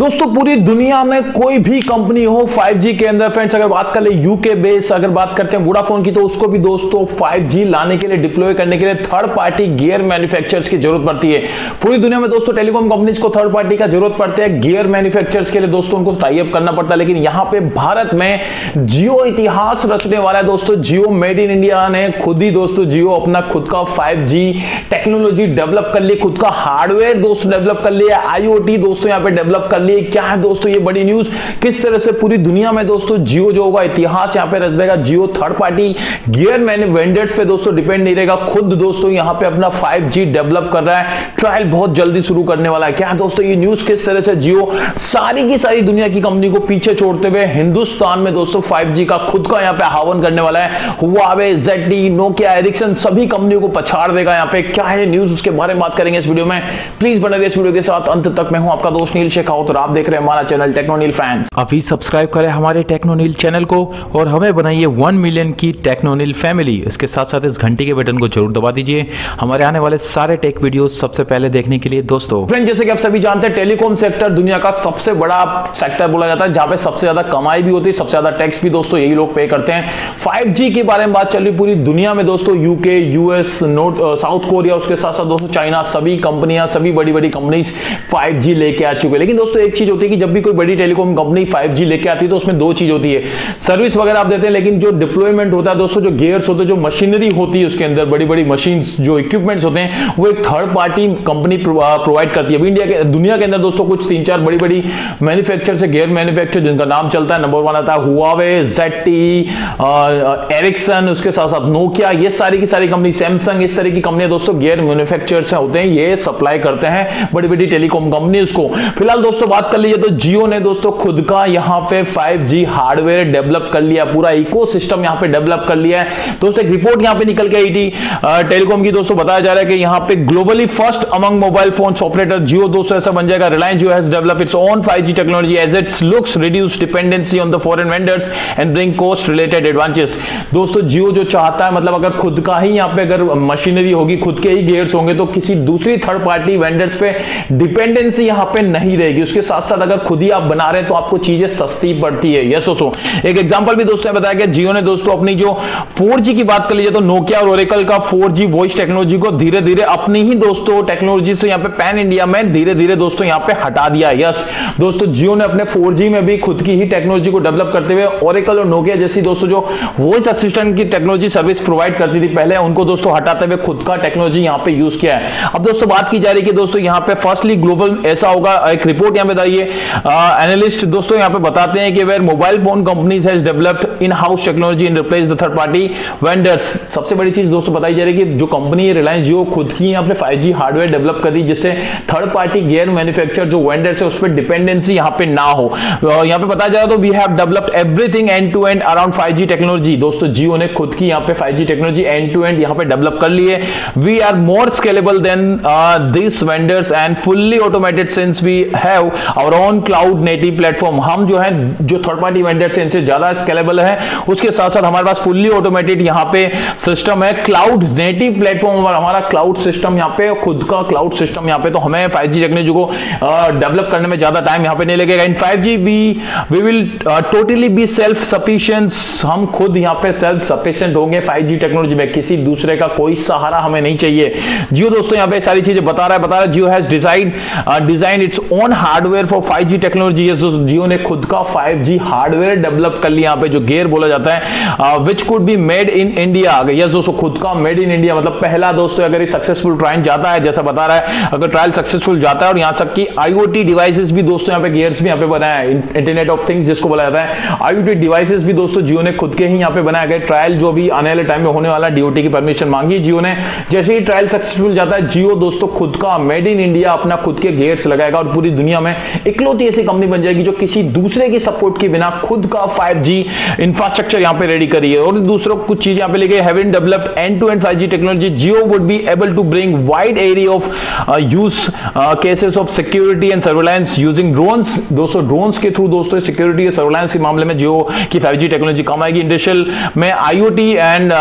दोस्तों, पूरी दुनिया में कोई भी कंपनी हो 5G के अंदर फ्रेंड्स अगर बात कर ले यूके बेस अगर बात करते हैं वोडाफोन की तो उसको भी दोस्तों 5G लाने के लिए डिप्लॉय करने के लिए थर्ड पार्टी गियर मैन्युफैक्चरर्स की ज़रूरत पड़ती है। पूरी दुनिया में दोस्तों टेलीकॉम कंपनीज़ को थर्ड पार्टी का ज़रूरत पड़ता है गियर मैन्युफैक्चरर्स के लिए दोस्तों उनको टाइप करना पड़ता है। लेकिन यहाँ पर भारत में जियो इतिहास रचने वाला है दोस्तों, जियो मेड इन इंडिया ने खुद ही दोस्तों जियो अपना खुद का फाइव टेक्नोलॉजी डेवलप कर ली खुद का हार्डवेयर दोस्तों डेवलप कर लिया आईओटी दोस्तों यहाँ पे डेवलप कर लिए क्या है दोस्तों ये बड़ी न्यूज़ किस तरह से पूरी दुनिया में दोस्तों जियो जो होगा, इतिहास यहाँ पे रच देगा। Jio third party gear man vendors पे दोस्तों डिपेंड नहीं रहेगा। खुद दोस्तों यहाँ पे अपना 5G डेवलप कर रहा है। ट्रायल बहुत जल्दी शुरू करने वाला है। क्या दोस्तों ये न्यूज़ किस तरह से जियो सारी की सारी दुनिया की कंपनी को पीछे छोड़ते हुए हिंदुस्तान में दोस्तों फाइव का खुद का यहाँ पे हवन करने वाला है। हुआवे जेडी नोकिया एरिक्सन सभी कंपनियों को पछाड़ देगा यहाँ पे। क्या है न्यूज़ उसके बारे में बात करेंगे इस वीडियो में। प्लीज़ बने रहिए इस वीडियो के साथ। अंत तक मैं हूँ आपका दोस्त नील शेखावत आप देख रहे हैं हमारा चैनल टेक्नोनील फैंस। अभी सब्सक्राइब करें हमारे टेक्नोनील चैनल को और हमें बनाइए वन मिलियन की टेक्नोनील फैमिली। इसके साथ साथ इस घंटी के बटन को ज़रूर दबा दीजिए। हमारे आने वाले सारे टेक वीडियो सबसे पहले देखने के लिए दोस्तों। फ्रेंड जैसे कि आप सभी जानते हैं टेलीकॉम सेक्टर दुनिया का सबसे बड़ा सेक्टर बोला जाता है जहाँ पे सबसे ज़्यादा कमाई भी होती है सबसे ज़्यादा टैक्स भी दोस्तों यही लोग पे करते हैं। फाइव के बारे में बात चल रही पूरी दुनिया में दोस्तों UK US note South Korea उसके साथ साथ दोस्तों चाइना सभी कंपनियाँ सभी बड़ी बड़ी कंपनीज़ 5G लेके आ चुके हैं। लेकिन दोस्तों एक चीज़ होती है कि जब भी कोई बड़ी टेलीकॉम कंपनी 5G लेके आती है तो उसमें दो चीज़ होती है। सर्विस वगैरह आप देते हैं, लेकिन जो डिप्लॉयमेंट होता है दोस्तों, जो गियर्स होते हैं, जो मशीनरी होती है उसके अंदर बड़ी बड़ी मशीन जो इक्विपमेंट्स होते हैं, वो एक थर्ड पार्टी कंपनी प्रोवाइड करती है। इंडिया के, दुनिया के अंदर दोस्तों कुछ तीन चार बड़ी बड़ी मैन्युफैक्चर से गियर मैन्युफैक्चर जिनका नाम चलता है नंबर वन आता है हुआवे जेटी एरिक्सन उसके साथ साथ नोकिया ये सारी की सारी कंपनी सैमसंग इस तरह की कंपनी दोस्तों गियर मैन्युफैक्चर होते हैं, ये सप्लाई करते हैं बड़ी बड़ी टेलीकॉम कंपनी को। फ़िलहाल दोस्तों बात कर लीजिए तो जियो ने दोस्तों खुद का यहाँ पे 5G हार्डवेयर डेवलप कर लिया, पूरा इकोसिस्टम यहाँ पे डेवलप कर लिया है। दोस्तों, एक रिपोर्ट यहाँ पे निकल के आई थी टेलीकॉम की दोस्तों, बताया जा रहा है कि यहाँ पे globally first among mobile phone operator Jio दोस्तों, ऐसा बन जाएगा। Reliance Jio has develop its own 5G technology as its looks reduce dependency on the foreign vendors and bring cost related advantages दोस्तों जियो जो चाहता है मतलब अगर खुद का ही यहाँ पे अगर मशीनरी होगी, खुद के ही गियर्स होंगे तो किसी दूसरी थर्ड पार्टी वेंडर्स पे डिपेंडेंसी यहाँ पे नहीं रहेगी। उसके साथ साथ अगर खुद ही आप बना रहे हैं तो आपको चीज़ें सस्ती पड़ती है। यस दोस्तों एक एग्जांपल भी दोस्तों बताया गया जियो ने दोस्तों अपनी जो 4G की बात कर लीजिए तो नोकिया और ओरेकल का 4G वॉइस टेक्नोलॉजी को धीरे धीरे अपनी ही दोस्तों टेक्नोलॉजी से यहाँ पे पैन इंडिया में धीरे धीरे दोस्तों यहाँ पे हटा दिया। यस दोस्तों, जियो ने अपने 4G में भी खुद की ही टेक्नोलॉजी को डेवलप करते हुए ओरेकल और नोकिया जैसी दोस्तों जो वॉइस असिस्टेंट की टेक्नोलॉजी सर्विस प्रोवाइड करती थी पहले, उनको दोस्तों हटाते हुए खुद का टेक्नोलॉजी यहाँ पे यूज़ किया है। अब दोस्तों, बात की जा रही है दोस्तों, यहाँ पे फर्स्टली ग्लोबल ऐसा होगा, एक रिपोर्ट यहाँ बताइए। एनालिस्ट दोस्तों, यहाँ पे बताते हैं कि where mobile phone companies has developed in house technology in replace the third party vendors सबसे बड़ी चीज़ दोस्तों बताई जा रही है कि जो कंपनी है रिलायंस जियो खुद की यहाँ पे 5G हार्डवेयर डेवलप कर रही जिससे थर्ड पार्टी गियर मैन्युफैक्चर जो वेंडर्स है उस पर डिपेंडेंसी यहाँ पे ना हो। यहाँ पे बताया जा रहा तो we have developed everything end to end around 5G technology दोस्तों जियो ने खुद की यहाँ पे 5G technology and to and यहाँ पे डेवलप कर ली है। We are more scalable than this vendors and fully automated since we have our own cloud native platform हम जो है, जो थर्ड पार्टी वेंडर्स हैं, इनसे ज़्यादा स्केलेबल है। उसके साथ साथ हमारे पास फुल्ली ऑटोमेटेड यहाँ पे सिस्टम है। क्लाउड नेटिव प्लेटफॉर्म हमारा क्लाउड सिस्टम यहाँ पे, खुद का क्लाउड सिस्टम यहाँ पे तो हमें 5G टेक्नोलॉजी को डेवलप करने में ज़्यादा टाइम यहाँ पे नहीं लगेगा। In 5G we we will totally be self sufficient हम खुद यहाँ पे सेल्फ सफिशिएंट होंगे 5G टेक्नोलॉजी में। किसी दूसरे का कोई सहारा हमें नहीं चाहिए। जियो दोस्तों, यहाँ पे सारी चीज़ें बता रहा है, बता रहा है, Jio has design design its own hardware for 5G technology yes दोस्तों जियो ने खुद का 5G हार्डवेयर डेवलप कर लिया, यहाँ पे जो गियर बोला जाता है which could be made in India yes दोस्तों, खुद का मेड इन इंडिया मतलब पहला दोस्तों अगर ये सक्सेसफुल ट्रायल जाता है, जैसा बता रहा है, अगर ट्रायल सक्सेसफुल जाता है, और यहाँ तक की आईओटी डिवाइसेस भी दोस्तों यहाँ पे गियर्स भी यहाँ पे बनाया है इंटरनेट ऑफ़ थिंग्स जिसको बोला जाता है। आईओटी डिवाइसेस भी दोस्तों जियो ने खुद के ही यहाँ पे बनाया गया ट्रायल जो भी आने वाले टाइम में होने वाला डीओटी की परमिशन मांगी जियो ने। जैसे ही ट्रायल सक्सेसफुल जाता है, जियो दोस्तों खुद का मेड इन इंडिया अपना खुद के गियर्स लगाएगा, और पूरी दुनिया में इकलौती ऐसी कंपनी बन जाएगी जो किसी दूसरे की सपोर्ट के बिना खुद का 5G इंफ्रास्ट्रक्चर यहाँ पे रेडी करी है। और दूसरों कुछ चीज़ यहाँ पे लेके having developed end to end 5G technology Jio would be able to bring wide area of use cases of security and surveillance using drones दोस्तों ड्रोन्स के थ्रू दोस्तों सिक्योरिटी और सर्वेलेंस के मामले में जियो की 5G टेक्नोलॉजी काम आएगी। इंडस्ट्रियल में IoT and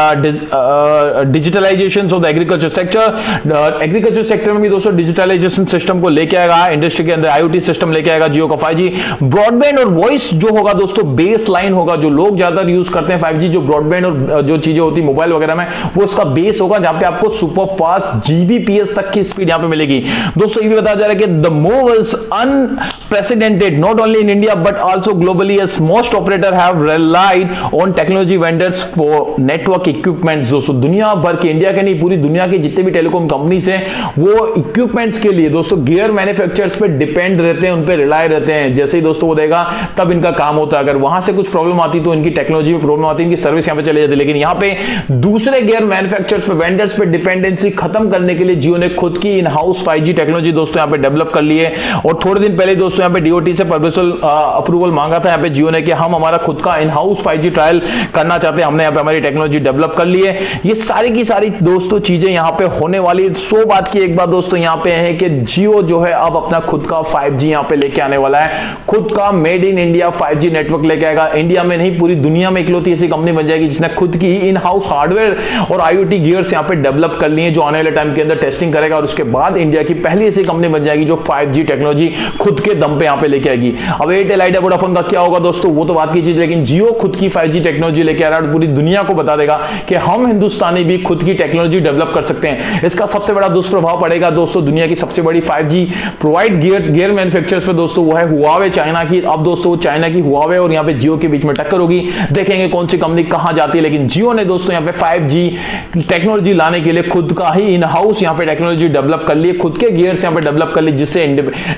digitalization of the agriculture sector agriculture sector में भी दोस्तों डिजिटलाइजेशन सिस्टम को लेके आएगा। इंडस्ट्री के अंदर आईओटी सिस्टम लेके आएगा जियो का फाइव ब्रॉडबैंड और वॉइस जो होगा दोस्तों बेस लाइन होगा, जो लोग ज़्यादा यूज़ करते हैं फाइव जो ब्रॉडबैंड और जो चीज़ें होती मोबाइल वगैरह में, वो उसका बेस होगा, जहाँ पे आपको सुपर फास्ट जीबीपीएस तक की स्पीड यहाँ पे मिलेगी। दोस्तों, ये भी बताया जा रहा है कि the move is unprecedented not only in India but also globally as most operator have relied on technology vendors for network equipments दोस्तों, दुनिया भर के इंडिया के नहीं, पूरी दुनिया के जितने भी टेलीकॉम कंपनीज़ हैं, वो इक्विपमेंट्स के लिए, दोस्तों गियर मैन्युफैक्चरर्स पे डिपेंड रहते हैं, उन पे रिलाय रहते हैं। जैसे ही दोस्तों वो देगा, तब इनका काम होता है। अगर वहाँ से कुछ प्रॉब्लम आती तो इनकी टेक्नोलॉजी में प्रॉब्लम आती, इनकी सर्विस यहाँ पे चले जाती। लेकिन यहाँ पे दूसरे गियर मैन्युफैक्चरर्स पे वेंडर्स पे डिपेंडेंसी खत्म करने के लिए जियो ने खुद की इन हाउस 5G टेक्नोलॉजी दोस्तों यहाँ पे डेवलप कर ली है। और थोड़े दिन पहले दोस्तों यहाँ पे डीओटी से परमिशनल अप्रूवल मांगा था यहाँ पे जियो ने कि हम हमारा खुद का इन हाउस 5G ट्रायल करना चाहते हैं। हमने यहाँ पे हमारी टेक्नोलॉजी डेवलप कर ली है। ये सारी की सारी दोस्तों चीज़ें यहाँ पे होने वाली सो बात की एक बात दोस्तों यहाँ पे है कि जियो जो है अब अपना खुद का 5G यहाँ पे लेके आने वाला है। खुद का made in India 5G network लेके आएगा। इंडिया में नहीं, पूरी दुनिया में इकलौती ऐसी कंपनी बन जाएगी जिसने खुद की इन हाउस हार्डवेयर और आईओटी गियर्स यहाँ पे डेवलप कर लिए जो आने वाले टाइम के अंदर टेस्टिंग करेगा। और उसके बाद इंडिया की पहली ऐसी कंपनी बन जाएगी जो 5G टेक्नोलॉजी खुद के दम पे यहाँ पे लेके आएगी। अब एयरटेल आइडिया वोडाफोन का क्या होगा दोस्तों? वो तो बात की चीज़ लेकिन जियो खुद की 5G टेक्नोलॉजी लेके आ रहा है पूरी दुनिया को बता देगा कि हम हिंदुस्तानी भी खुद की टेक्नोलॉजी डेवलप कर सकते हैं। इसका सबसे बड़ा दुष्प्रभाव पड़ेगा दोस्तों, दुनिया की सबसे बड़ी 5G provide gears gear manufacturers पे दोस्तों वो है हुआवे चाइना की। अब दोस्तों चाइना की हुआवे और यहाँ पे जियो के बीच में टक्कर होगी। देखेंगे कौन सी कंपनी कहाँ जाती है, लेकिन जियो ने दोस्तों यहाँ पे 5G टेक्नोलॉजी लाने के लिए खुद का ही इन हाउस यहाँ पे टेक्नोलॉजी डेवलप कर लिए खुद के गियर्स यहाँ पे डेवलप कर लिए जिससे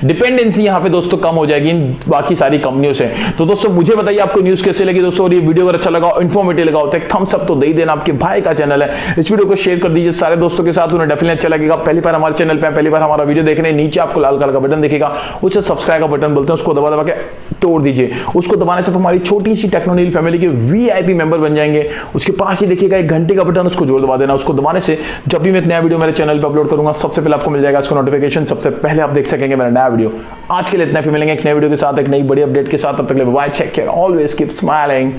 डिपेंडेंसी यहाँ पे दोस्तों कम हो जाएगी इन बाकी सारी कंपनियों से। तो दोस्तों मुझे बताइए आपको न्यूज़ कैसे लगी दोस्तों? और ये वीडियो अगर अच्छा लगा इन्फॉर्मेटिव लगा होता है थम्स अप तो दे देना आपके भाई का चैनल है। इस वीडियो को शेयर कर दीजिए सारे दोस्तों के साथ, उन्हें डेफिनेटली अच्छा लगेगा। पहली बार हमारे चैनल पर पहली बार हमारा वीडियो देख रहे हैं, नीचे आपको लाल कलर का बटन दिखेगा। उसे सब्सक्राइब का बटन बोलते हैं, उसको दबा दबा के तोड़ दीजिए। उसको दबाने से हमारी छोटी सी टेक्नोनील फैमिली के वीआईपी मेंबर बन जाएँगे। उसके पास ही देखिएगा, एक घंटे का बटन उसको ज़ोर दबा देना। उसको दबाने से जब भी मैं एक नया वीडियो मेरे चैनल पर अपलोड करूँगा, सबसे पहले आपको मिल जाएगा उसका नोटिफिकेशन सबसे पहले आप देख सकेंगे मेरा नया वीडियो आज के लिए इतना फिर मिलेंगे एक नए वीडियो के साथ, एक नई बड़ी अपडेट के साथ। तब तक bye take care always keep smiling